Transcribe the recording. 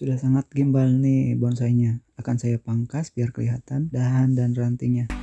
Sudah sangat gimbal nih bonsainya. Akan saya pangkas biar kelihatan dahan dan rantingnya.